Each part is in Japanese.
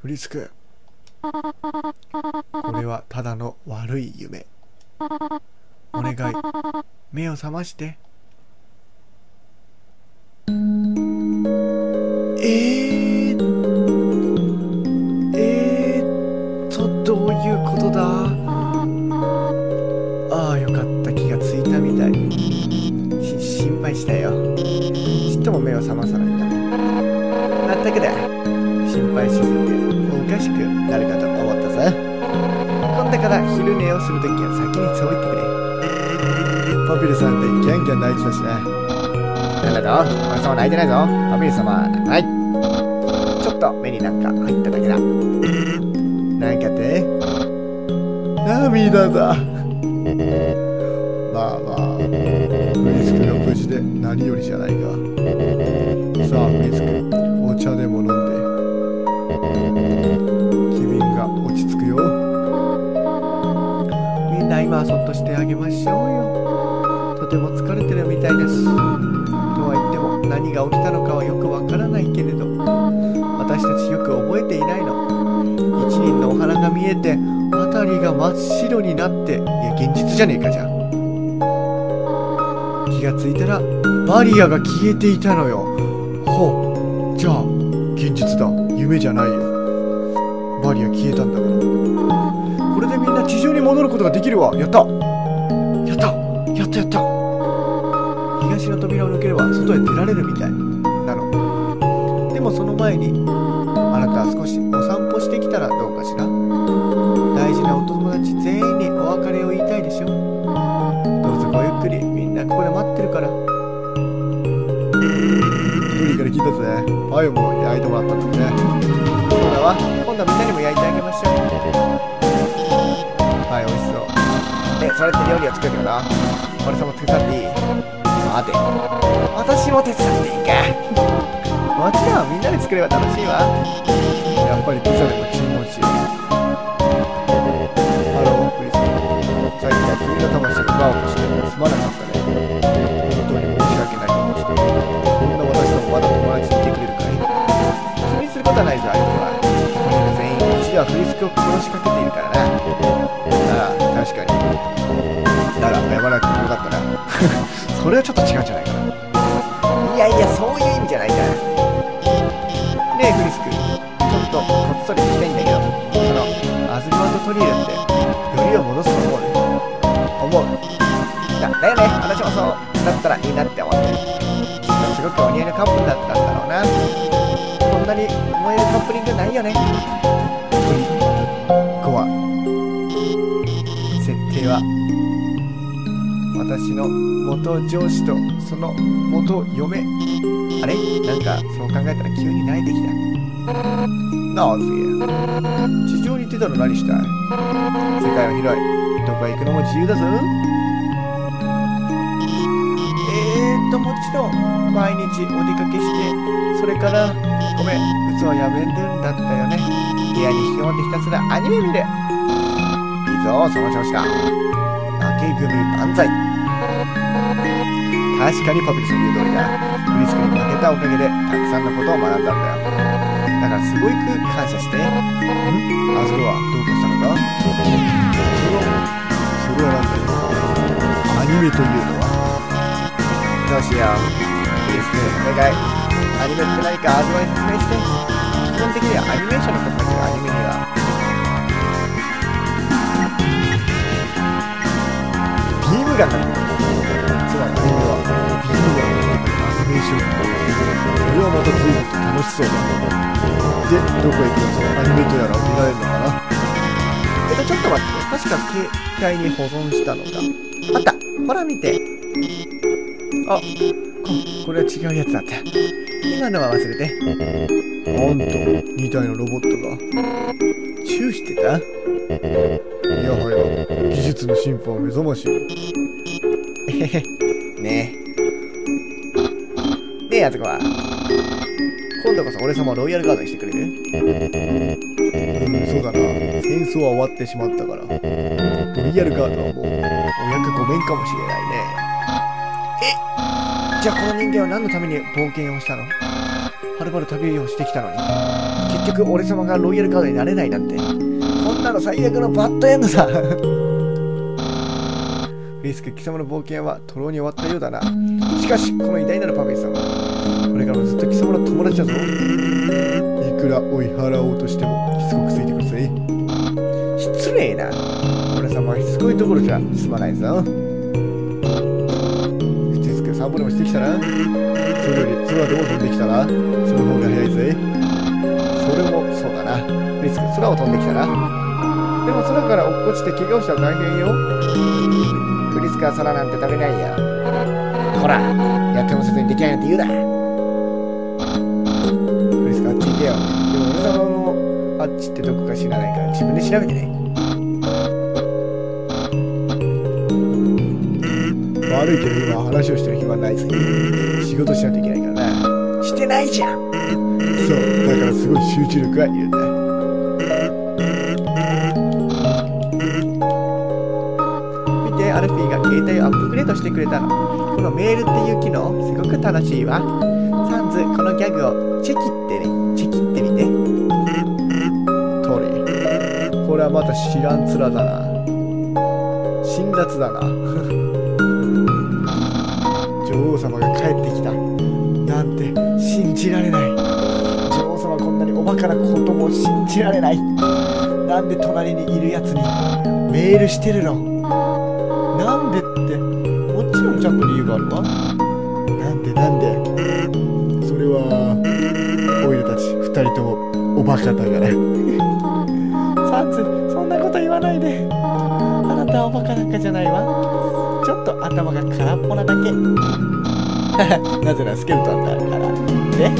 フリスクこれはただの悪い夢。お願い。目を覚まして。昼寝をするときは先にそう言ってくれ。パピルさんってギャンギャン泣いてたしね。なんだぞ。俺様泣いてないぞ。パピル様はい。ちょっと目になんか入っただけだ。なんかって。涙だ。まあまあフリスクが無事で何よりじゃないか。さあフリスクお茶でも飲今はそっとしてあげましょうよ。とても疲れてるみたいです。とは言っても何が起きたのかはよくわからないけれど私たちよく覚えていないの。一輪のお花が見えて辺りが真っ白になっていや現実じゃねえかじゃ気がついたらバリアが消えていたのよ。ほうじゃあ現実だ。夢じゃないよ。バリア消えたんだから。地上に戻ることができるわ。やった。やった。やったやった。東の扉を抜ければ外へ出られるみたい。なの。でもその前にあなたは少しお散歩してきたらどうかしら。大事なお友達全員にお別れを言いたいでしょ。どうぞごゆっくりみんなここで待ってるから。トリから聞いたぜ。パイも焼いてもらったんだねそうだわ。今度はみんなにも焼いてあげましょう。はい美味しそう。えそれって料理を作るのかな？俺さんも手伝っていい？待て。私も手伝っていいか？もちろんみんなで作れば楽しいわ。やっぱりピザでも注文しよう。ハロークリスさっきは君の魂を奪おうとしてすまなかったね。本当に申し訳ないと思ってこんな私ともまだ友達にいてくれるかい？気にすることはないぞあいつははフリスクを殺しかけているからな。ああ確かに。なら謝らなくてもよかったな。それはちょっと違うんじゃないかな。いやいやそういう意味じゃないから。ねえフリスクちょっとこっそり聞きたいんだけどそのアズリマとトリエルってよりを戻すと思う思う。だだよね。私もそうだったらいいなって思って。るきっとすごくお似合いのカップルだったんだろうな。こんなに燃えるカップリングないよね私の元上司とその元嫁。あれ？なんかそう考えたら急に泣いてきた。なぜ地上に出たら何したい？世界は広い。どこへ行くのも自由だぞ。えーともちろん毎日お出かけしてそれからごめん嘘はやめるんだったよね。部屋に引きこもってひたすらアニメ見る。いいぞその調子だ。負け組万歳。確かにパピルさん言う通りだフリスクに負けたおかげでたくさん。のことを学ん。だん。だよだからすごく感謝してん。あそれは。どうかしたのかそのそれは。なん。だよアニメというのは。どうしようフリスクお願いアニメって何か味わい説明して基本的には。アニメーションのことだけどアニメには。ビームガンだね中でアニメーションこれはまた随分と楽しそうだでどこへ行くのそのアニメとやら見られるのかな？えっとちょっと待って。確か携帯に保存したの。かあった。ほら見て。あここれは違うやつだった今のは忘れて。なんと。2体のロボットが。チューしてた？いやはや。技術の進歩は目覚まし。いねえねえ。やつこは今度こそ俺様をロイヤルガードにしてくれる？うんそうだな。戦争は終わってしまったから。ロイヤルガードはもうお役御免かもしれないね。えじゃあこの人間は何のために冒険をしたの？はるばる旅をしてきたのに。結局俺様がロイヤルカードになれないなんて。こんなの最悪のバッドエンドだフリスク貴様の冒険は徒労に終わったようだな。しかしこの偉大なるパフェさんはこれからもずっと貴様の友達だぞ。いくら追い払おうとしてもしつこくついてくるぜ。失礼な。俺様はしつこいところじゃ済まないぞ。フリスク散歩でもしてきたな。それより空でも飛んできたな。その方が早いぜ。それもそうだな。フリスク空を飛んできたな。でも空から落っこちて怪我をしたら大変よフリスクは空なんて食べないよ。ほら。やってもせずにできないなんて言うなちってどこか知らないから自分で調べてね。悪いけど今話をしてる暇ないぜ。仕事しないといけないからな。してないじゃん。そう。だからすごい集中力がいるんだ。見てアルフィーが携帯をアップグレードしてくれたの。このメールっていう機能すごく楽しいわ。サンズこのギャグをチェキってね。はまた知らん面だな。辛辣だな。女王様が帰ってきた。なんて信じられない。女王様こんなにおバカなことも信じられない。なんで隣にいるやつにメールしてるの？なんでって。もちろんちゃんと理由があるわ。なんでなんで？それはオイラたち二人ともおバカだから。わないで。あなたはおバカなんかじゃないわ。ちょっと頭が空っぽなだけ。なぜならスケルトンだから。え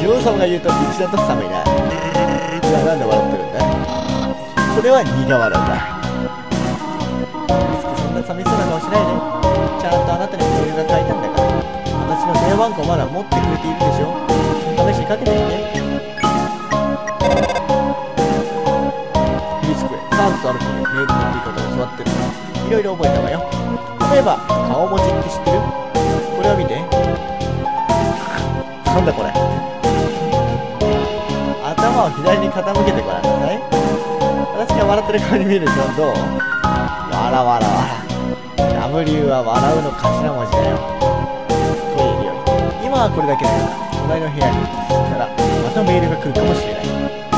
女王様が言うと一段と寒いな。じゃあなんで笑ってるんだ。それは苦笑いだ。リスクそんな寂しそうな顔しないで。ちゃんとあなたにメールが書いたんだから。私の電話番号まだ持ってくれているでしょ。試しにかけてみて。サンとアルフィーにメールの送り方を教わってるいろいろ覚えたわよ例えば顔文字って知ってるこれを見てなんだこれ頭を左に傾けてごらんなさい私が笑ってる顔に見えるでしょどうわらわらわら W は笑うの頭文字だよというより今はこれだけだから隣の部屋に進んだらまたメールが来るかもしれない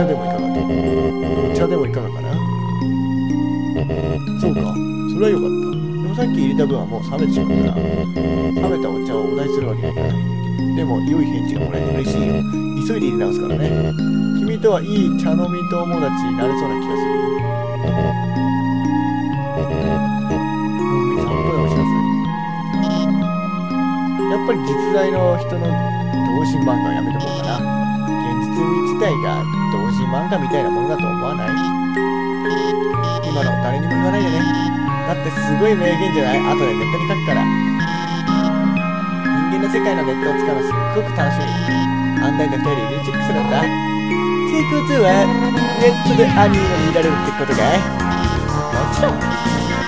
茶でもいかがお茶でもいかがかな？そうか。それはよかった。でもさっき入れた分はもう冷めてしまった。な冷めたお茶をお題するわけにはいかない。でも良い返事がもらえて嬉しいよ。急いで入れ直すからね。君とはいい茶飲み友達になれそうな気がするよ。のんびり散歩でもしなさい。やっぱり実在の人の同人漫画はやめとこうかな。現実自体が漫画みたいなものだと思わない？今の誰にも言わないでね。だってすごい名言じゃない？後でネットに書くから。人間の世界のネットを使うのすっごく楽しみ案内の人よりルーチェックするんだ。ってことはネットでアニメを見られるってことかい？もちろん。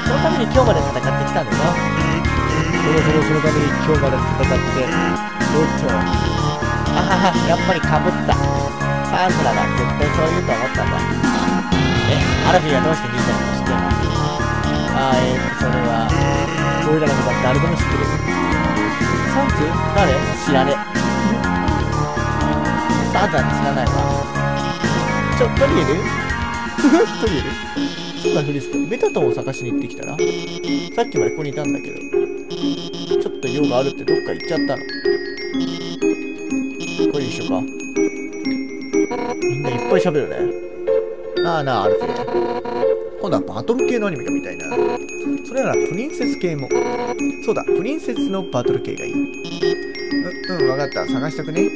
そのために今日まで戦ってきたんだぞそろそろそのために今日まで戦って。おっとあははやっぱりかぶったサンスラが絶対そう言うと思ったんだ。えアラフィーはどうして兄ちゃんの？こと知ってんのあーえーそれは俺らのことは誰でも知ってるサンズ誰？知らねえ。サンズなんて知らないわ。ちょっとリエルトリエルそうだフリスクメタトンを探しに行ってきたらさっきまでここにいたんだけど。ちょっと用があるってどっか行っちゃったの。ぱい喋るね。なあなあアルフィー今度はバトル系のアニメが見たいな。それならプリンセス系も。そうだプリンセスのバトル系がいい。うんうん分かった。探しとくね。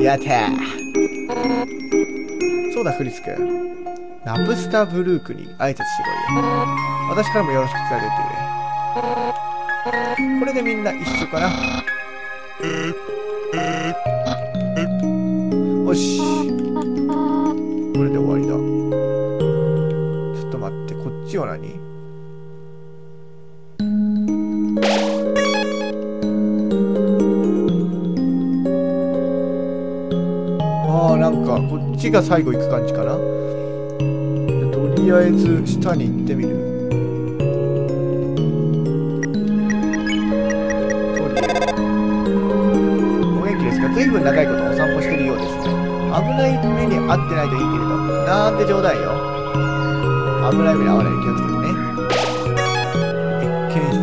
やったー。そうだフリスクナプスターブルークに挨拶してこいよ。私からもよろしく伝えておいてくれこれでみんな一緒かな1が最後行く感じかなとりあえず下に行ってみるご元気で随分長いことお散歩してるようですね。危ない目に遭ってないといいけれど。なんて冗談よ。危ない目に遭わないで気をつけてね。え、検出。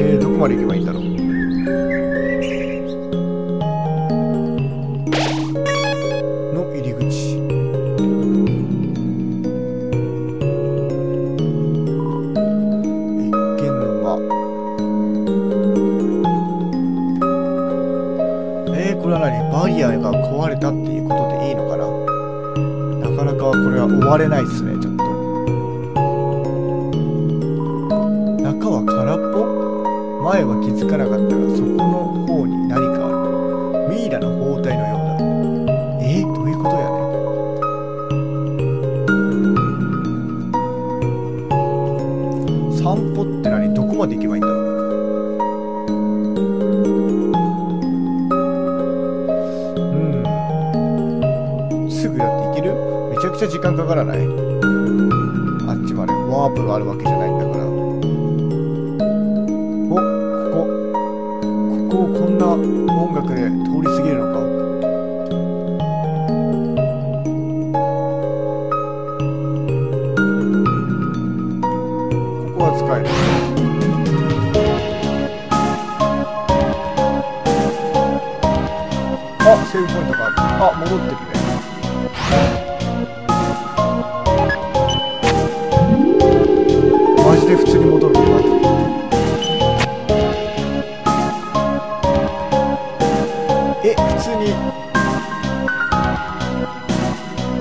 えー、どこまで行けばいいんだ？バリアが壊れたっていうことでいいのかな。なかなかこれは終われないですねちょっと。中は空っぽ？前は気づかなかったがそこの方に何かある。ミイラの包帯のようだえー、どういうことやね散歩って何？どこまで行けばいいんだろう？ちゃ時間かからない。あっちまで。ワープがあるわけじゃないんだから。おここ。ここをこんな音楽で通り過ぎるのか。ここは使えるあセーブポイントがある。あ戻ってるね。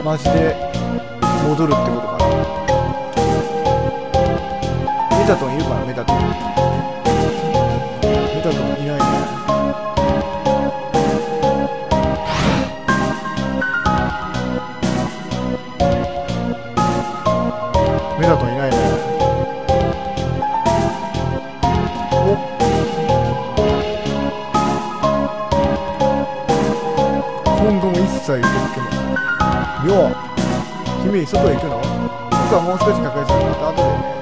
マジで戻るってことかな。メタトンいるかなメタトン。メタトンいないね。メタトンいないね。お今後も一切受け付けますよう。君外へ行くの？僕はもう少し確認するまた後でね。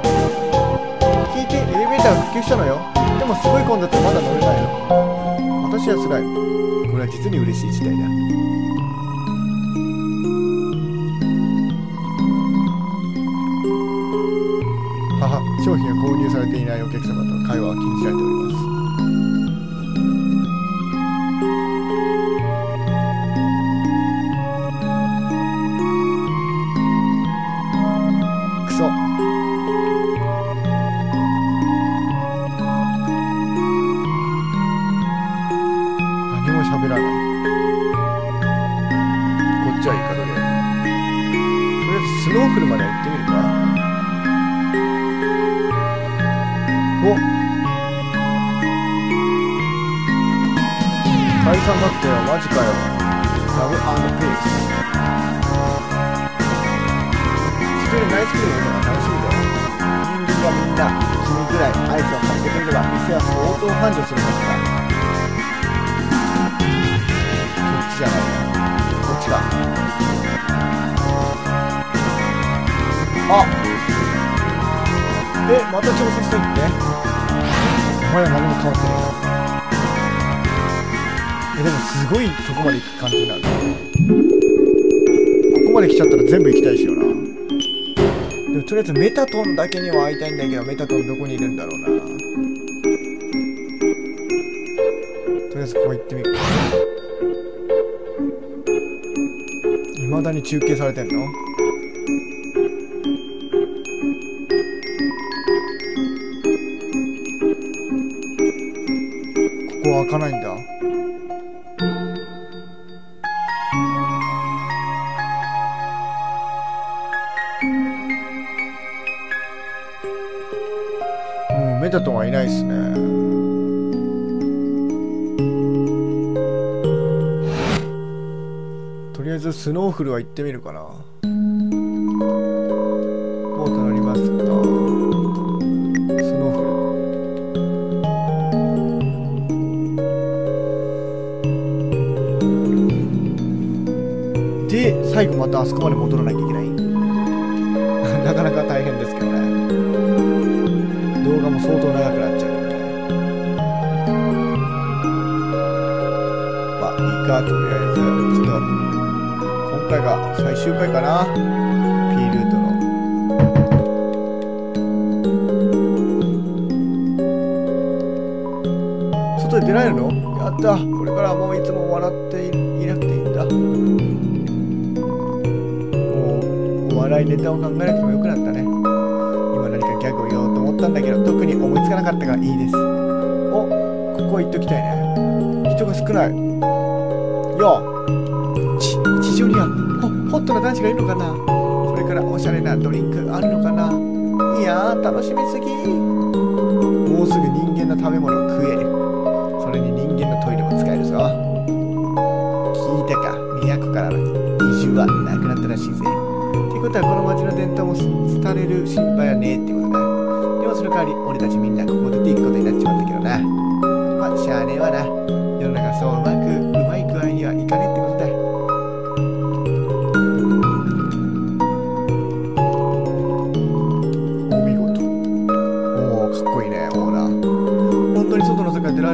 聞いてエレベーター復旧したのよ。でもすごい混雑でまだ乗れないの。私は辛い。これは実に嬉しい事態だ。母商品が購入されていないお客様と会話は禁じられております。お解散だってよマジかよ。ラブペース。一人ナイスクリのが楽しみだよ。人間がみんな君ぐらいアイスを買ってくれれば店は相当繁盛するはずだこっちじゃないなこっちかあえまた調整してってお前は何も変わってね。ええでもすごいとこまで行く感じになる。ここまで来ちゃったら全部行きたいしよな。でもとりあえずメタトンだけには会いたいんだけどメタトンどこにいるんだろうな。とりあえずここ行ってみる。いまだに中継されてんの？あえずスノーフルは行ってみるかな。ボート乗りますか。スノーフル。で最後またあそこまで戻らなきゃいけない。なかなか大変ですけどね。動画も相当長くなっちゃうんで。まあいいかとりあえず。ちょっと今回が最終回かな。P ルートの。外で出られるの？やった。これからはもういつも笑っていなくていいんだ。もうお笑いネタを考えなくてもよくなったね。今何かギャグを言おうと思ったんだけど特に思いつかなかったからいいです。おここは行っときたいね。人が少ない。よち地上にはホホットな男子がいるのかな？それからおしゃれなドリンクあるのかな？いやー楽しみすぎ。もうすぐ人間の食べ物を食える。それに人間のトイレも使えるぞ。聞いた。か都からの移住はなくなったらしいぜ。ってことはこの町の伝統も廃れる心配はねえってことだ。でもその代わり俺たちみんなここ出ていくことになっちまったけどな。まあしゃあねえわな。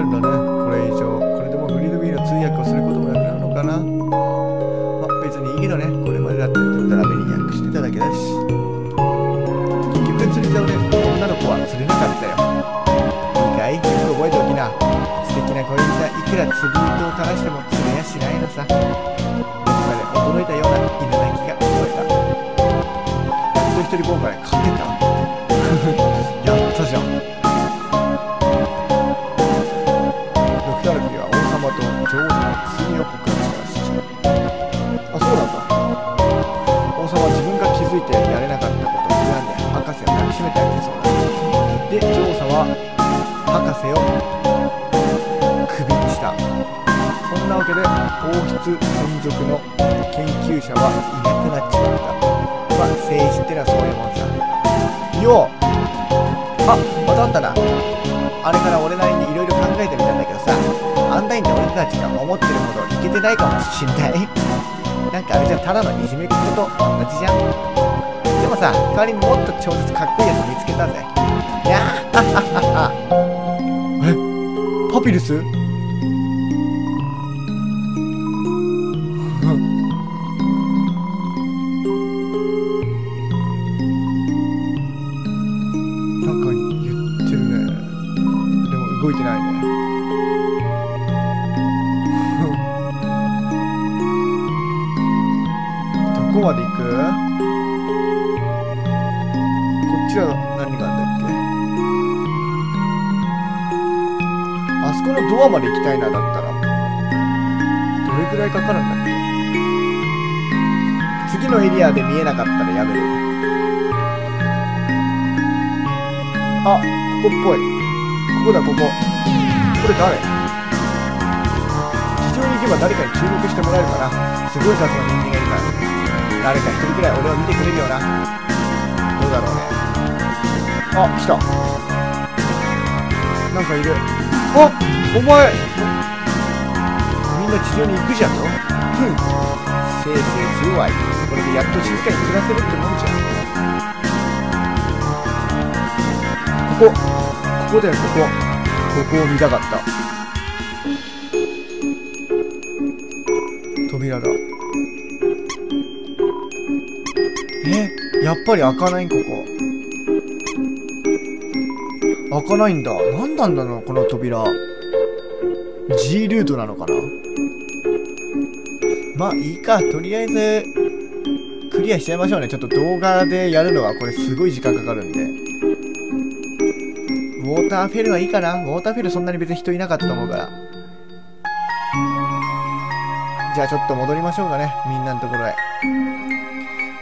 るんだね。これ以上これでもフリードビーの通訳をすることもなくなるのかな。まあ別にいいけどね。これまでだってだらめに訳してただけだし。結局釣り竿で女の子は釣れなかったよ。いいかいよく覚えておきな。素敵な恋人はいくら釣り糸を垂らしても釣れやしないのさ。どこかで驚いたような犬鳴きが聞こえた。やっと一人ボーカル勝てた博士をクビにした。そんなわけで王室専属の研究者はいなくなっちまった。まあ政治ってのはそういうもんさ。よう。あまたあったな。あれから俺なりにいろいろ考えてみたんだけどさあんたにって俺たちが思ってるほどいけてないかもしんない。なんかあれじゃただのいじめっ子と同じじゃん。でもさ代わりにもっと超絶かっこいいやつ見つけたぜ。いやーははっはっはえパピルス？リアで見えなかったらやめるあ、ここっぽい。ここだ、ここ。これ誰？地上に行けば誰かに注目してもらえるかな。すごい数の人間がいるから。誰か一人くらい俺を見てくれるよな。どうだろうね。あ、来た。なんかいる。あお前みんな地上に行くじゃんよ。ふん。せいせいするわい。これでやっと静かに暮らせるってもんじゃん。ここ、ここだよ、ここ。ここを見たかった。扉だ。え、やっぱり開かないん、ここ。開かないんだ。何なんだろう、この扉。G ルートなのかな？まあいいか、とりあえず、クリアしちゃいましょうね。ちょっと動画でやるのはこれすごい時間かかるんで。ウォーターフェルはいいかなウォーターフェルそんなに別に人いなかったと思うから。じゃあちょっと戻りましょうかね。みんなのところへ。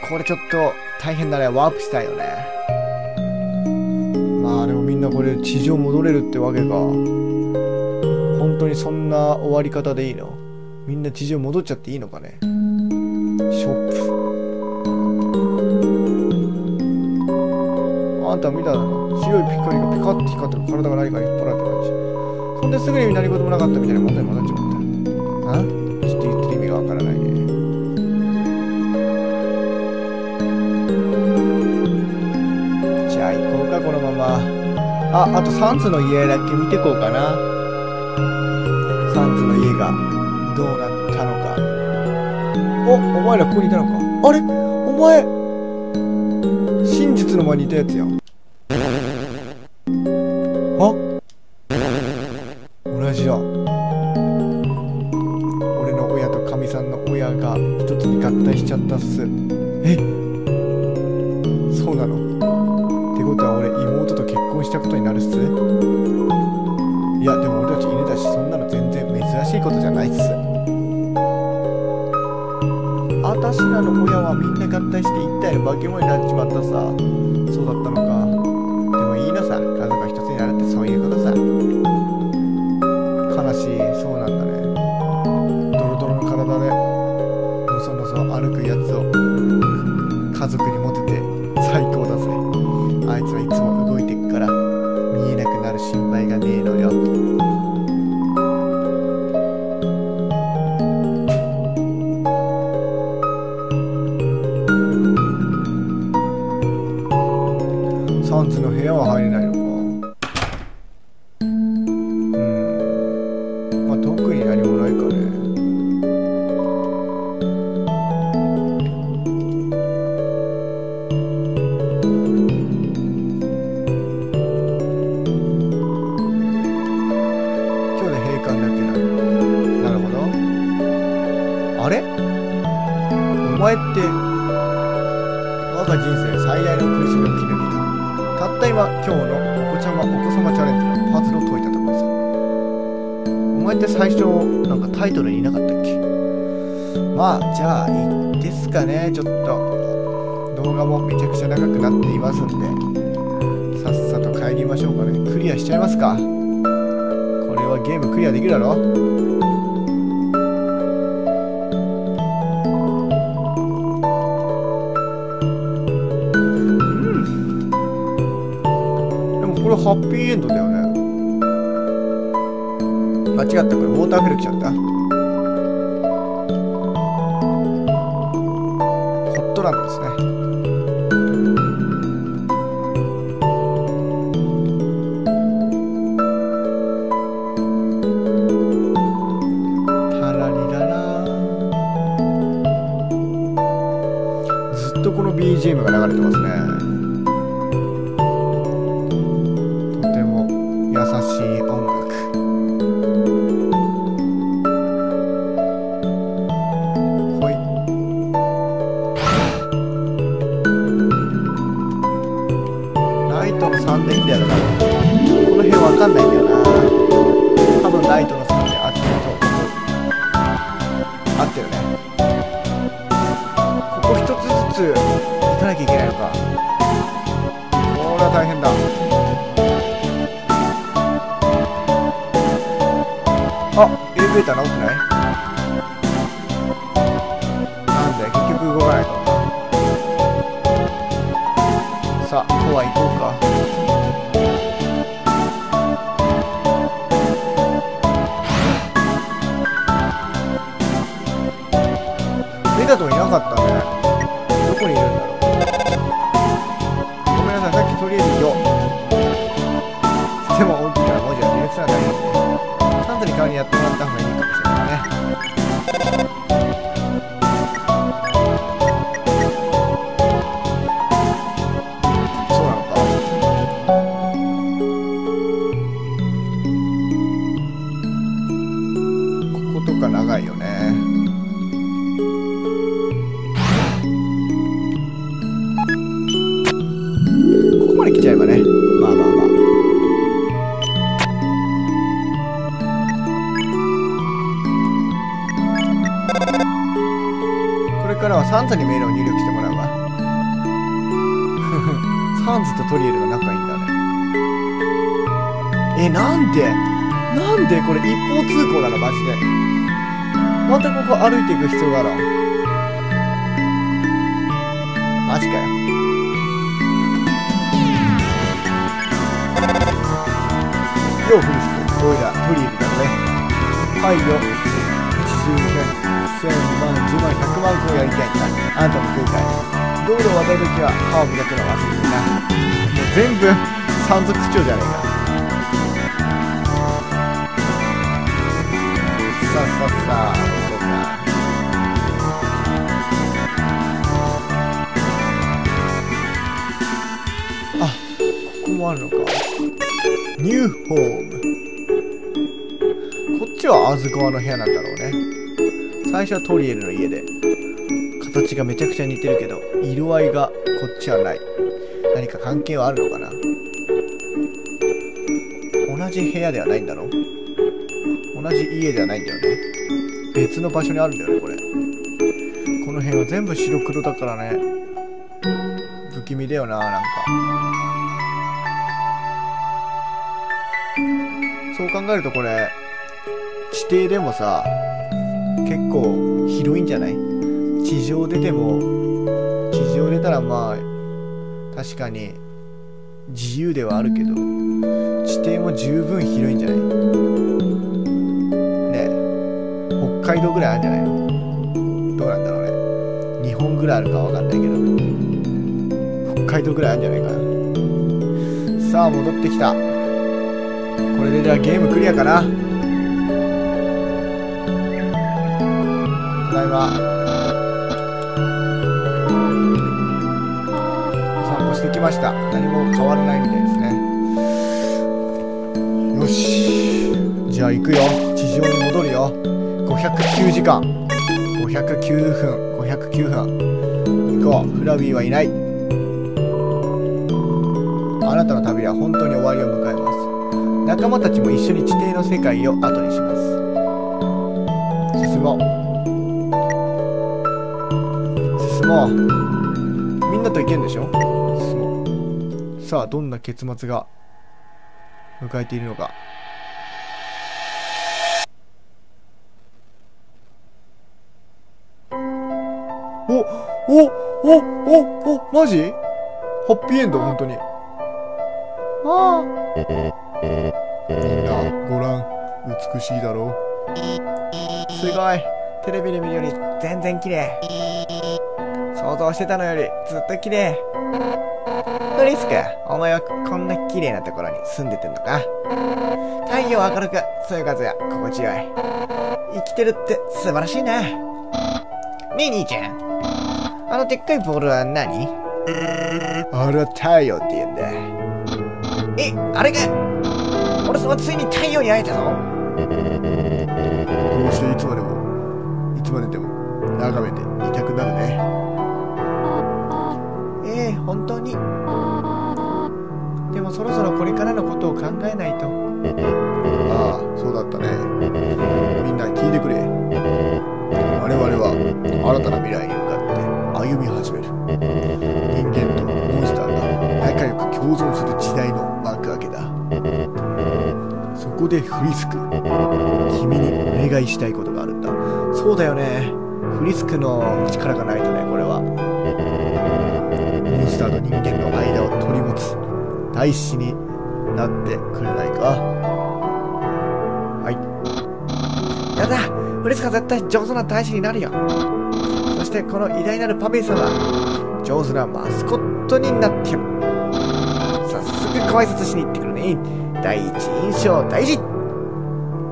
これちょっと大変だね。ワープしたいよね。まあでもみんなこれ地上戻れるってわけか。本当にそんな終わり方でいいの？みんな地上戻っちゃっていいのかね？ショップあんた見ただろ白いピカリがピカッて光ってる体が何かに引っ張られてる感じそんですぐに何事もなかったみたいな問題に戻っちまった。あ？ちょっと言ってる意味がわからないね。じゃあ行こうかこのまま。ああとサンズの家だけ？見てこうかな。サンズの家が。どうなったのか。おお前らここにいたのか。あれ？お前真実の場にいたやつやん。前って我が人生最大の苦しみを切り抜けたたった今今日のお子ちゃまお子様チャレンジのパズルを解いたところさお前って最初なんかタイトルにいなかったっけ？まあじゃあいいですかねちょっと。動画もめちゃくちゃ長くなっていますんで。さっさと帰りましょうかね。クリアしちゃいますか。これはゲームクリアできるだろ。ハッピーエンドだよね。間違った。これウォーターフェル来ちゃっサンタにメールを入力してもらうわサンズとトリエルが仲いいんだねえなんで？なんでこれ一方通行なのマジで？またここ歩いていく必要があるマジかよ。ようフリスク、オイラ、トリールだね。はいよ。1十百、千万、十万、百万個やりたいんだ。あんたも来るかい。道路を渡るときは歯を磨くの忘れてな。もう全部、山賊口調じゃねえか。さあさあさあ、行こか。あ、ここもあるのか。ニューホーム。こっちはアズコアの部屋なんだろうね。最初はトリエルの家で。形がめちゃくちゃ似てるけど、色合いがこっちはない。何か関係はあるのかな？同じ部屋ではないんだろ？う同じ家ではないんだよね。別の場所にあるんだよね、これ。この辺は全部白黒だからね。不気味だよな、なんか。そう考えるとこれ、地底でもさ、結構広いんじゃない？地上出ても、地上出たらまあ、確かに自由ではあるけど、地底も十分広いんじゃない？ね、北海道ぐらいあるんじゃない？のどうなんだろうね。日本ぐらいあるかわかんないけど、北海道ぐらいあるんじゃないかな。さあ、戻ってきた。これでじゃあゲームクリアかなきました。何も変わらないみたいですね。よし。じゃあ行くよ。地上に戻るよ。509時間。509分。509分。行こう。フラビーはいない。あなたの旅は本当に終わりを迎えます。仲間たちも一緒に地底の世界を後にします。進もう。進もう。みんなと行けんでしょ？さあ、どんな結末が迎えているのか。おおおおおマジ？ハッピーエンド、本当に。ああ。みんな、ご覧、美しいだろう。すごい。テレビで見るより全然綺麗。想像してたのよりずっと綺麗。リスク、お前はこんな綺麗なところに住んでてんのか？太陽明るく、そういう風が心地よい。生きてるって素晴らしいな。ねえ兄ちゃん？あのでっかいボールは何？あれは太陽って言うんだ。え、あれか俺様ついに太陽に会えたぞこうしていつまでもいつまででも眺めてそろそろこれからのことを考えないと。ああそうだったね。みんな聞いてくれ。我々は新たな未来に向かって歩み始める。人間とモンスターが仲良く共存する時代の幕開けだ。そこでフリスク君にお願いしたいことがあるんだ。そうだよね。フリスクの力がないとねこれは。モンスターと人間の間を取り持つ。大使になってくれないか。はい。やだ。フリスクは絶対上手な大使になるよそしてこの偉大なるパペさんは上手なマスコットになってる早速ご挨拶しに行ってくるね。第一印象大事。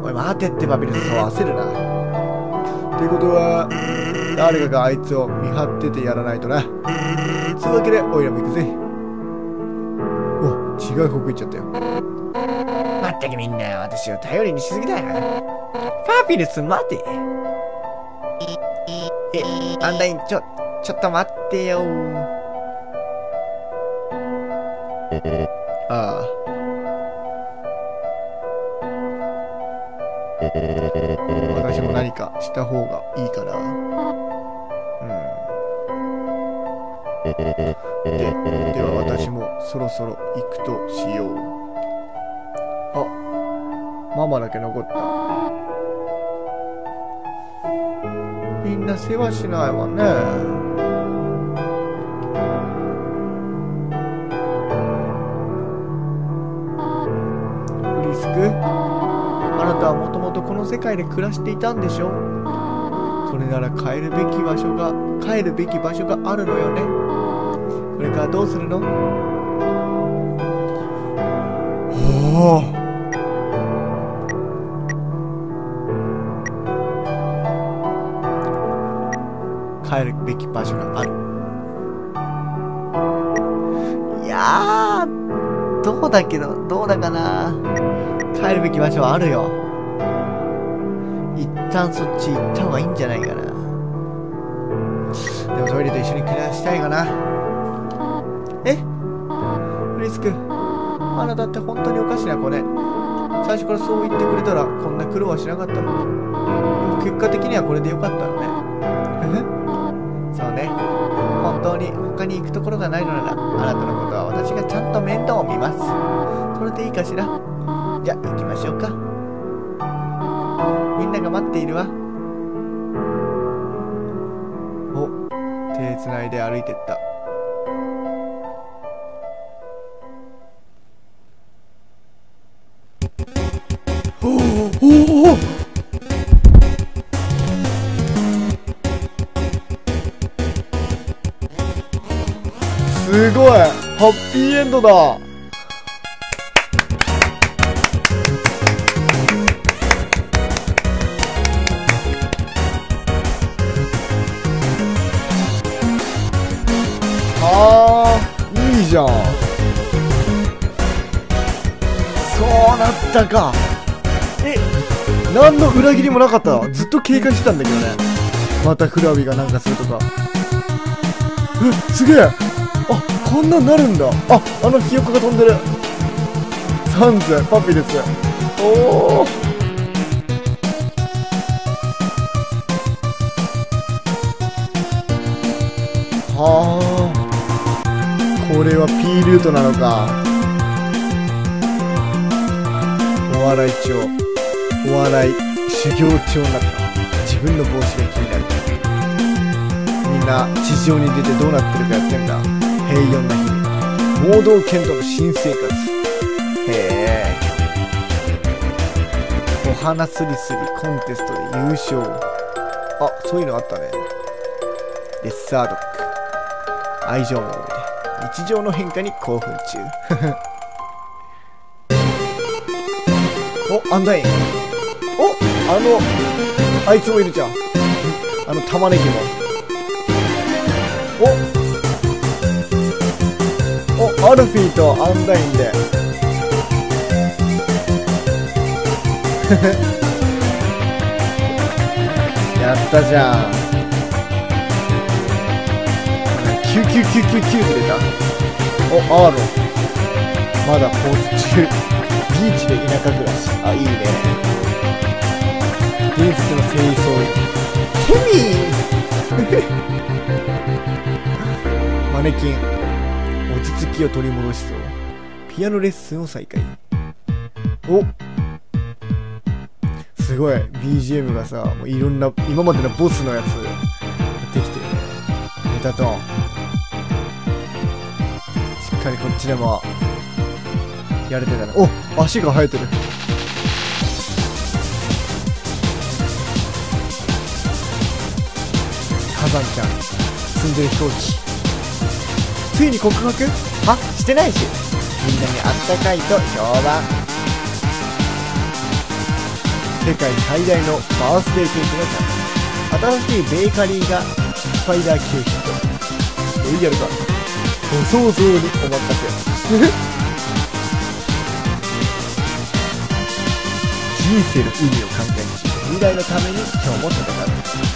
おい待てってバビルスそう焦るな。ってことは誰かがあいつを見張っててやらないとな。そういうわけでおいらも行くぜ。違う方向行っちゃったよ。まったくみんな。私を頼りにしすぎだパピルス待て。えアンダインちょちょっと待ってよ。ああ。私も何かした方ろそろ行くとしよう。あママだけ残った。みんな世話しないわね。リスク？あなたはもともとこの世界で暮らしていたんでしょ？それなら帰るべき場所が帰るべき場所があるのよね。これからどうするの？帰るべき場所がある。いやどうだけどどうだかな。帰るべき場所はあるよ。一旦そっち行った方がいいんじゃないかな。でもトイレと一緒に暮らしたいかな。あなたって本当におかしな子ね。最初からそう言ってくれたらこんな苦労はしなかったのに。結果的にはこれでよかったのね。そうね。本当に他に行くところがないのならあなたのことは私がちゃんと面倒を見ます。それでいいかしら？じゃあ行きましょうか。みんなが待っているわ。お手つないで歩いてった。おおすごい。ハッピーエンドだ。あーいいじゃん。そうなったか。何の裏切りもなかった。ずっと警戒してたんだけどね。またクラウビがなんかするとか。えすげえ。あこんなんなるんだ。ああのひよこが飛んでる。サンズパピです。おおはあ。これは P ルートなのか。お笑い帳お笑い修行帳になった自分の帽子が気になる。みんな地上に出てどうなってるかやってんだ。平穏な日々。盲導犬との新生活へえ。お花すりすりコンテストで優勝。あそういうのあったね。レッサードッグ愛情も多い日常の変化に興奮中。おアンダインおあのあいつもいるじゃん。あの玉ねぎもお。おアルフィーとアンダインで。やったじゃん。キュキュキュキュキュって出たおアーロンまだ放置中ビーチで田舎暮らしあいいね伝説の清掃員ケミーマネキン落ち着きを取り戻しそうピアノレッスン。を再開おすごい BGM がさもういろんな今までのボスのやつ出てきてるねメタトーン。しっかりこっちでもやれてたなお足が生えてる火山ちゃん住んでる飛行機ついに告白？あしてないし。みんなにあったかいと評判。世界最大のバースデーケーキのチャンス新しいベーカリーがスパイダー級ヒット。おいやるか。ご想像にお任せ。人生の意味を考えし未来のために今日も戦う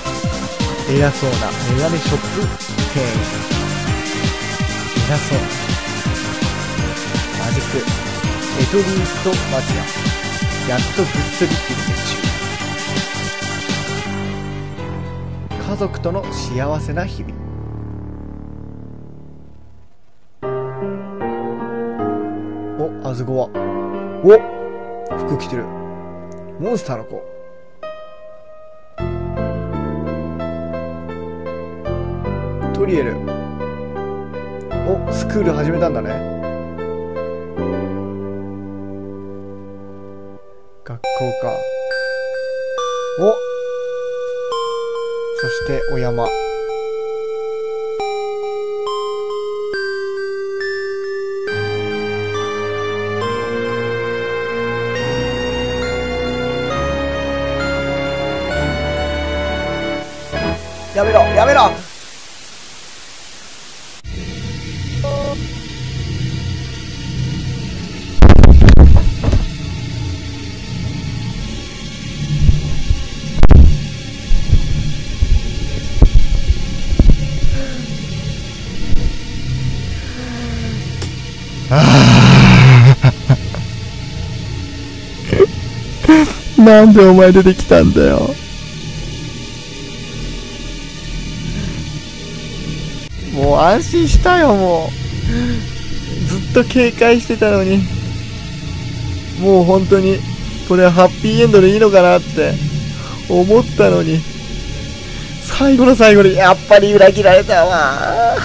偉そうなメガネショップ。店員偉そう。マジック。エトリーストマジア。やっとぐっすり昼寝中家族との幸せな日々。おあずごは。お服着てる。モンスターの子。リエルおスクール始めたんだね。学校か。お。そしてお山。やめろやめろ。なんでお前出てきたんだよ。もう安心したよ、もう。ずっと警戒してたのに。もう本当に、これはハッピーエンドでいいのかなって思ったのに。最後の最後に、やっぱり裏切られたわ。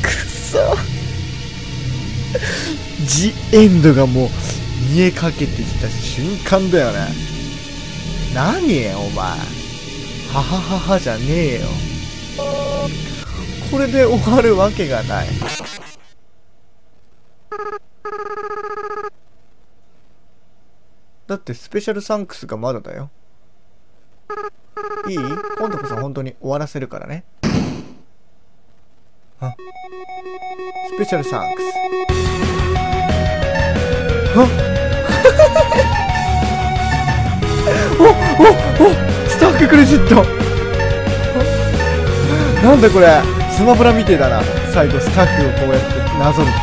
くそ。ジエンドがもう見えかけてきた瞬間だよね。何お前。ははははじゃねえよ。これで終わるわけがない。だってスペシャルサンクスがまだだよ。いい？今度こそ本当に終わらせるからね。あスペシャルサンクス。あっおおおスタッフクレジット。なんだこれ。スマブラみてえだな。最後スタッフをこうやってなぞるって。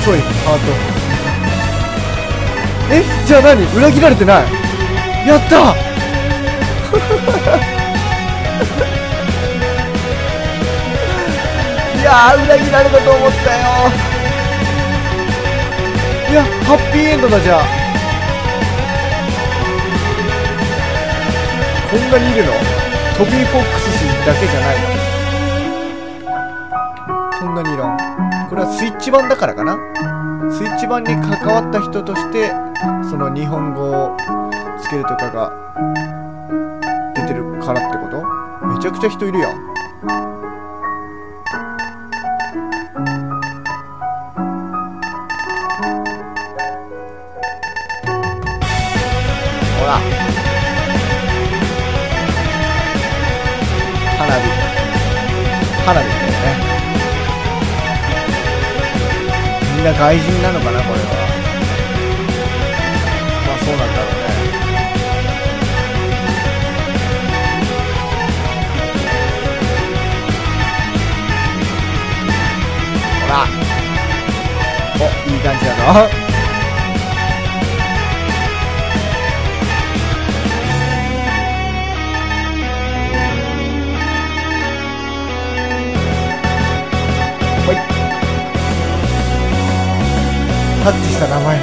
遅いハート。え？じゃあ何？裏切られてない？やった！いや裏切られたと思ったよ。いやハッピーエンドだじゃあ。こんなにいるの？トビーフォックス氏だけじゃない。のそんなにいらん。これはスイッチ版だからかな。スイッチ版に関わった人としてその日本語をつけるとかが出てるからってこと？めちゃくちゃ人いるやん。花火だよねみんな外人なのかなこれは。まあそうなんだろうね。ほら。おいい感じだぞ。タッチした名前。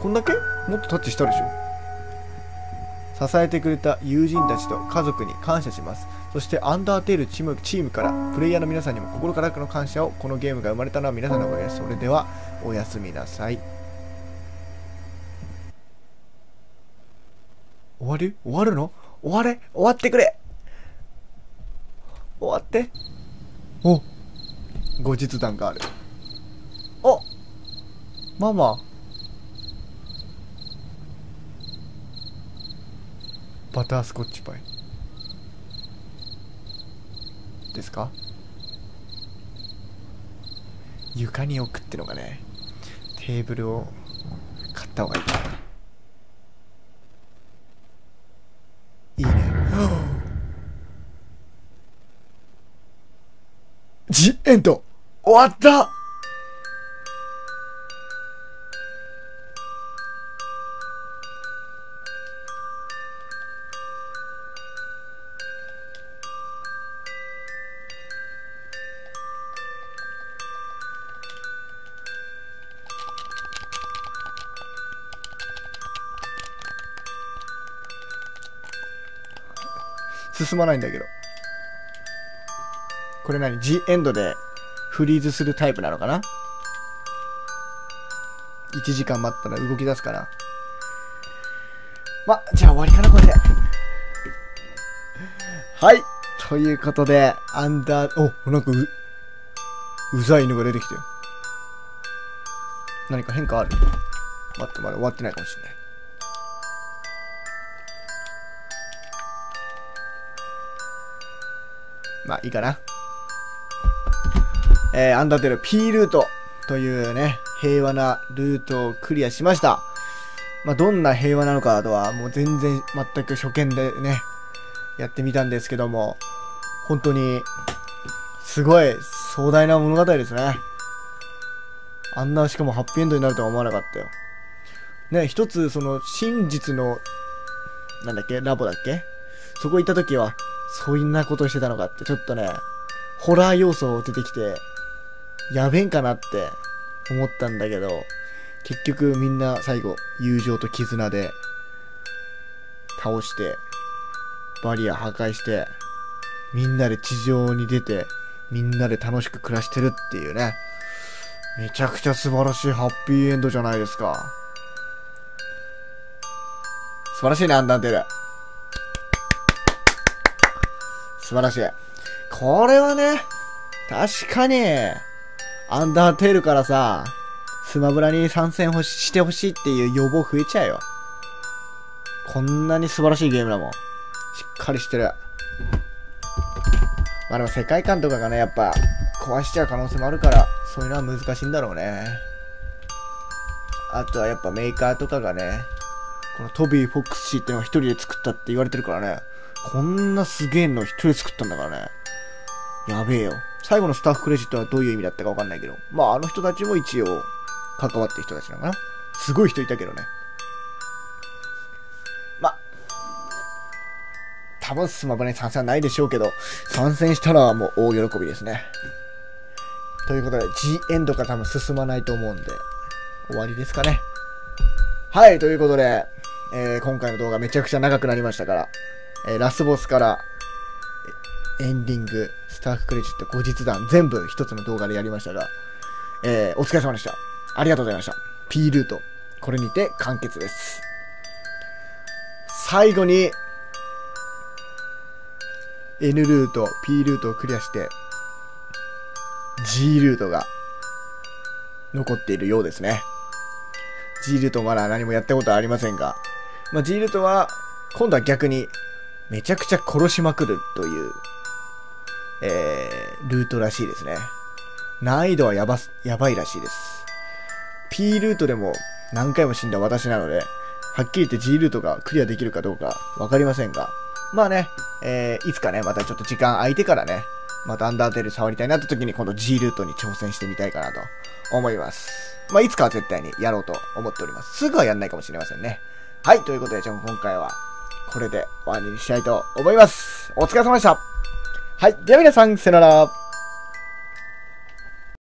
こんだけ？もっとタッチしたでしょ。支えてくれた友人たちと家族に感謝します。そしてアンダーテールチームチームからプレイヤーの皆さんにも心からの感謝をこのゲームが生まれたのは皆さんのおかげです。それではおやすみなさい。終わる終わるの？終われ？終わってくれ！終わって。お。後日談がある。お。ママ。バタースコッチパイ。ですか？床に置くってのがねテーブルを買った方がいい。いいねジエンド終わった進まないんだけど。これ何 ?G エンドでフリーズするタイプなのかな ?1 時間待ったら動き出すから。ま、じゃあ終わりかな、これで。はい。ということで、アンダー、お、なんかう、うざい犬が出てきたよ。何か変化ある？待って、まだ終わってないかもしれない。まあいいかな。えー、アンダーテル P ルートというね、平和なルートをクリアしました。まあどんな平和なのかとはもう全然全く初見でね、やってみたんですけども、本当に、すごい壮大な物語ですね。あんな、しかもハッピーエンドになるとは思わなかったよ。ね、一つ、その、真実の、なんだっけ、ラボだっけ？そこ行った時は、そんなことしてたのかって、ちょっとね、ホラー要素出てきて、やべんかなって思ったんだけど、結局みんな最後、友情と絆で、倒して、バリア破壊して、みんなで地上に出て、みんなで楽しく暮らしてるっていうね。めちゃくちゃ素晴らしいハッピーエンドじゃないですか。素晴らしいね、アンダンテル。素晴らしい。これはね、確かに、アンダーテールからさ、スマブラに参戦してほしいっていう要望増えちゃうよ。こんなに素晴らしいゲームだもん。しっかりしてる。まあでも世界観とかがね、やっぱ壊しちゃう可能性もあるから、そういうのは難しいんだろうね。あとはやっぱメーカーとかがね、このトビー・フォックスシーってのが一人で作ったって言われてるからね、こんなすげえの一人で作ったんだからね。やべえよ。最後のスタッフクレジットはどういう意味だったかわかんないけど、まああの人たちも一応関わってる人たちなのかな。すごい人いたけどね。多分スマブラに参戦はないでしょうけど、参戦したらもう大喜びですね。ということで、G エンドが多分進まないと思うんで、終わりですかね。はい、ということで、えー、今回の動画めちゃくちゃ長くなりましたから、えー、ラスボスから、エンディング、スタッフクレジット、後日談、全部一つの動画でやりましたが、えー、お疲れ様でした。ありがとうございました。P ルート、これにて完結です。最後に、N ルート、P ルートをクリアして、G ルートが残っているようですね。G ルートまだ何もやったことはありませんが、まあ、G ルートは今度は逆にめちゃくちゃ殺しまくるという、えー、ルートらしいですね。難易度はやば、やばいらしいです。P ルートでも何回も死んだ私なので、はっきり言って G ルートがクリアできるかどうかわかりませんが、まあね、えー、いつかね、またちょっと時間空いてからね、またアンダーテール触りたいなって時に今度 G ルートに挑戦してみたいかなと思います。まあ、いつかは絶対にやろうと思っております。すぐはやんないかもしれませんね。はい、ということで、じゃあ今回はこれで終わりにしたいと思います。お疲れ様でした。はい、では皆さん、さよなら。